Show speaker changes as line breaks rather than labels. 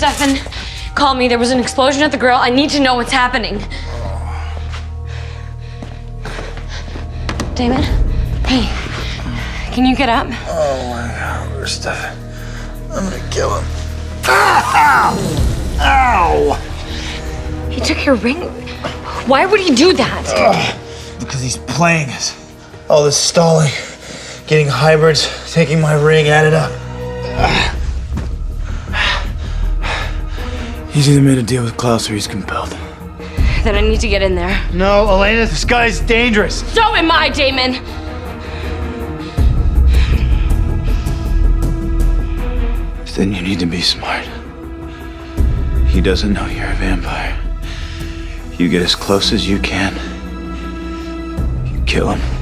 Stefan, call me. There was an explosion at the grill. I need to know what's happening. Damon? Hey, can you get up?
Oh my God, where's Stefan? I'm gonna kill him. Ow! Ow!
He took your ring. Why would he do that?
Because he's playing us. All this stalling, getting hybrids, taking my ring, added up. He's either made a deal with Klaus or he's compelled.
Then I need to get in there.
No, Elena, this guy's dangerous.
So am I, Damon.
Then you need to be smart. He doesn't know you're a vampire. You get as close as you can. You kill him.